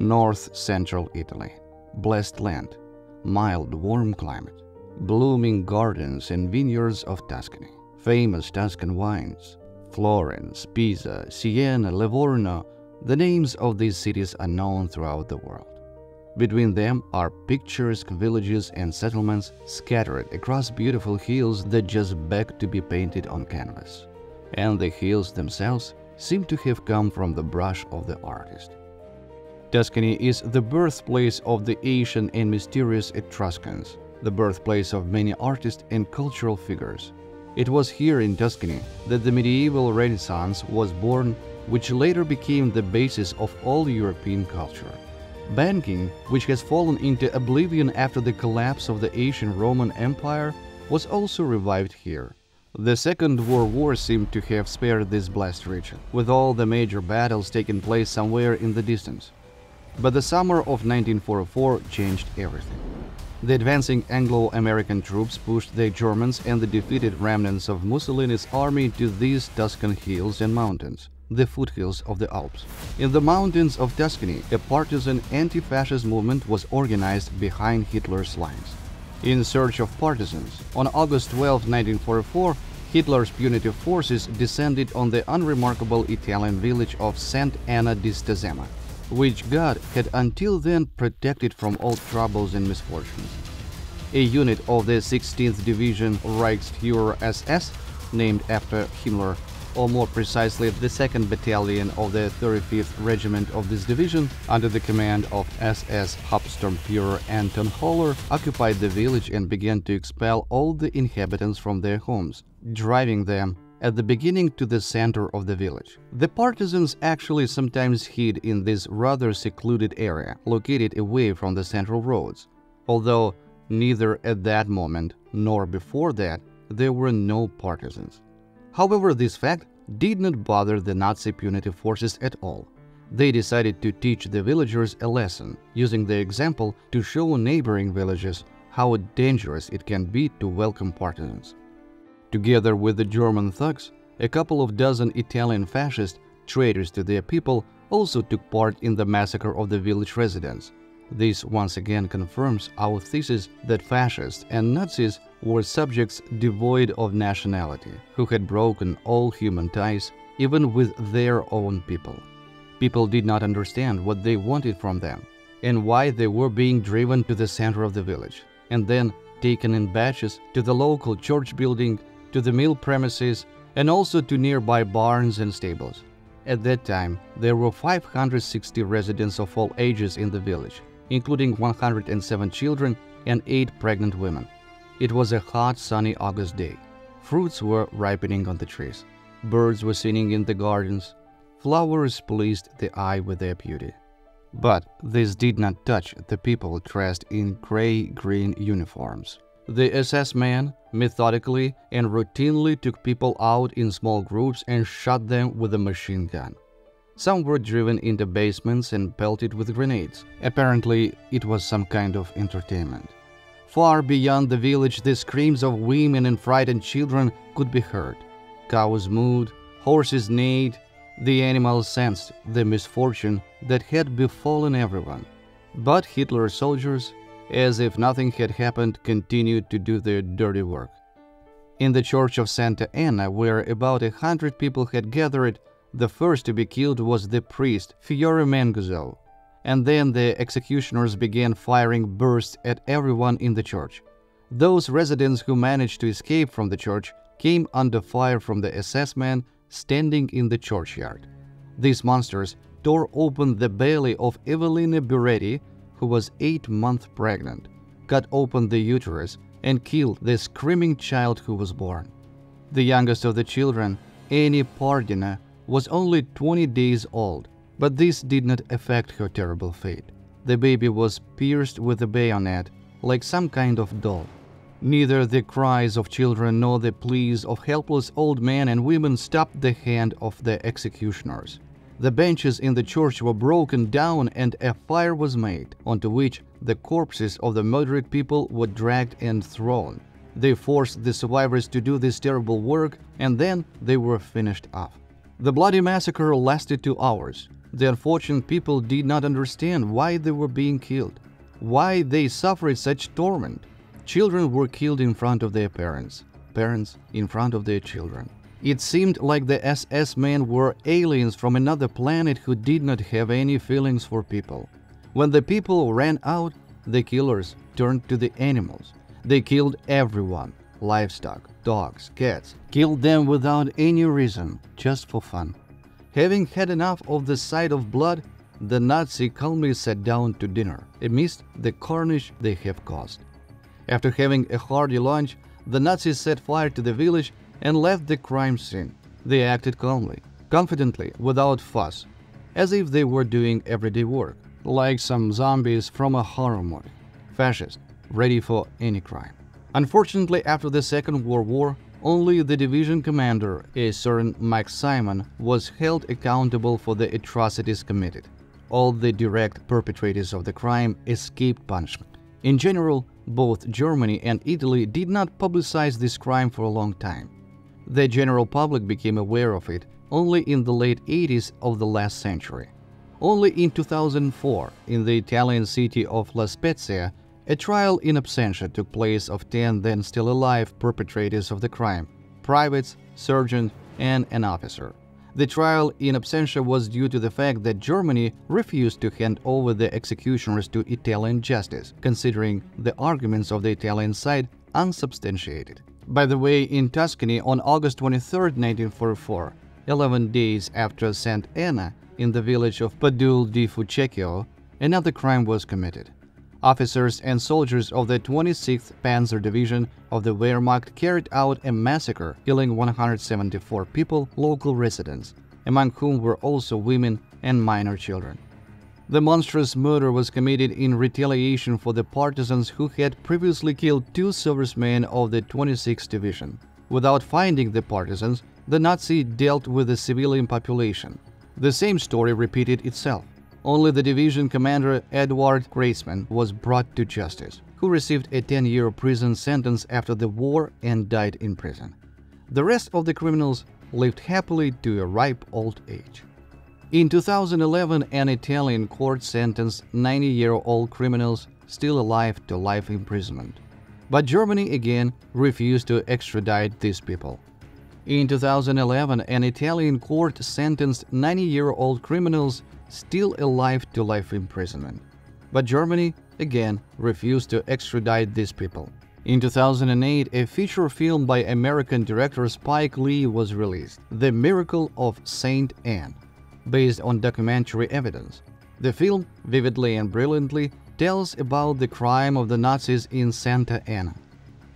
North central Italy. Blessed land, mild, warm climate, blooming gardens and vineyards of Tuscany, famous Tuscan wines. Florence, Pisa, Siena, Livorno, the names of these cities are known throughout the world. Between them are picturesque villages and settlements scattered across beautiful hills that just beg to be painted on canvas. And the hills themselves seem to have come from the brush of the artist. Tuscany is the birthplace of the ancient and mysterious Etruscans, the birthplace of many artists and cultural figures. It was here in Tuscany that the medieval Renaissance was born, which later became the basis of all European culture. Banking, which has fallen into oblivion after the collapse of the ancient Roman Empire, was also revived here. The Second World War seemed to have spared this blessed region, with all the major battles taking place somewhere in the distance. But the summer of 1944 changed everything. The advancing Anglo-American troops pushed the Germans and the defeated remnants of Mussolini's army to these Tuscan hills and mountains, the foothills of the Alps. In the mountains of Tuscany, a partisan anti-fascist movement was organized behind Hitler's lines. In search of partisans, on August 12, 1944, Hitler's punitive forces descended on the unremarkable Italian village of St. Anna di Stazzema which God had until then protected from all troubles and misfortunes. A unit of the 16th Division Reichsfuhrer SS, named after Himmler, or more precisely the 2nd Battalion of the 35th Regiment of this division, under the command of SS Hauptsturmfuhrer Anton Holler, occupied the village and began to expel all the inhabitants from their homes, driving them at the beginning to the center of the village. The partisans actually sometimes hid in this rather secluded area, located away from the central roads, although neither at that moment nor before that there were no partisans. However, this fact did not bother the Nazi punitive forces at all. They decided to teach the villagers a lesson, using the example to show neighboring villages how dangerous it can be to welcome partisans. Together with the German thugs, a couple of dozen Italian fascists, traitors to their people, also took part in the massacre of the village residents. This once again confirms our thesis that fascists and Nazis were subjects devoid of nationality, who had broken all human ties, even with their own people. People did not understand what they wanted from them and why they were being driven to the center of the village and then taken in batches to the local church building to the mill premises, and also to nearby barns and stables. At that time, there were 560 residents of all ages in the village, including 107 children and 8 pregnant women. It was a hot, sunny August day. Fruits were ripening on the trees. Birds were singing in the gardens. Flowers pleased the eye with their beauty. But this did not touch the people dressed in gray-green uniforms. The SS men methodically and routinely took people out in small groups and shot them with a machine gun. Some were driven into basements and pelted with grenades. Apparently, it was some kind of entertainment. Far beyond the village, the screams of women and frightened children could be heard. Cows mooed, horses neighed. The animals sensed the misfortune that had befallen everyone. But Hitler's soldiers as if nothing had happened, continued to do their dirty work. In the church of Santa Anna, where about a hundred people had gathered, the first to be killed was the priest Fiore Manguso, and then the executioners began firing bursts at everyone in the church. Those residents who managed to escape from the church came under fire from the SS men standing in the churchyard. These monsters tore open the belly of Evelina Berretti, who was eight months pregnant, cut open the uterus and killed the screaming child who was born. The youngest of the children, Annie Pardini, was only 20 days old, but this did not affect her terrible fate. The baby was pierced with a bayonet, like some kind of doll. Neither the cries of children nor the pleas of helpless old men and women stopped the hand of the executioners. The benches in the church were broken down and a fire was made, onto which the corpses of the murdered people were dragged and thrown. They forced the survivors to do this terrible work and then they were finished off. The bloody massacre lasted two hours. The unfortunate people did not understand why they were being killed, why they suffered such torment. Children were killed in front of their parents, parents in front of their children. It seemed like the SS men were aliens from another planet who did not have any feelings for people. When the people ran out, the killers turned to the animals. They killed everyone livestock, dogs, cats, killed them without any reason, just for fun. Having had enough of the sight of blood, the Nazi calmly sat down to dinner amidst the carnage they have caused. After having a hearty lunch, the Nazis set fire to the village and left the crime scene. They acted calmly, confidently, without fuss, as if they were doing everyday work, like some zombies from a horror movie. Fascist, ready for any crime. Unfortunately, after the Second World War, only the division commander, a certain Mike Simon, was held accountable for the atrocities committed. All the direct perpetrators of the crime escaped punishment. In general, both Germany and Italy did not publicize this crime for a long time. The general public became aware of it only in the late 80s of the last century. Only in 2004, in the Italian city of La Spezia, a trial in absentia took place of 10 then still alive perpetrators of the crime privates, sergeant, and an officer. The trial in absentia was due to the fact that Germany refused to hand over the executioners to Italian justice, considering the arguments of the Italian side unsubstantiated. By the way, in Tuscany on August 23, 1944, 11 days after St. Anna, in the village of Padul di Fucecchio, another crime was committed. Officers and soldiers of the 26th Panzer Division of the Wehrmacht carried out a massacre, killing 174 people, local residents, among whom were also women and minor children. The monstrous murder was committed in retaliation for the partisans who had previously killed two servicemen of the 26th Division. Without finding the partisans, the Nazi dealt with the civilian population. The same story repeated itself. Only the division commander Edward Greisman was brought to justice, who received a 10-year prison sentence after the war and died in prison. The rest of the criminals lived happily to a ripe old age. In 2011, an Italian court sentenced 90-year-old criminals still alive to life imprisonment. But Germany again refused to extradite these people. In 2011, an Italian court sentenced 90-year-old criminals still alive to life imprisonment. But Germany, again, refused to extradite these people. In 2008, a feature film by American director Spike Lee was released, The Miracle of Saint Anne, based on documentary evidence. The film, vividly and brilliantly, tells about the crime of the Nazis in Santa Anna.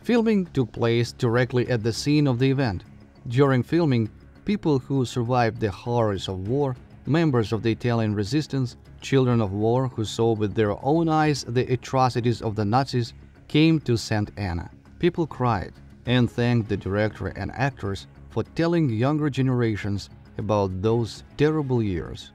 Filming took place directly at the scene of the event. During filming, people who survived the horrors of war members of the Italian resistance, children of war who saw with their own eyes the atrocities of the Nazis, came to Santa Anna. People cried and thanked the director and actors for telling younger generations about those terrible years.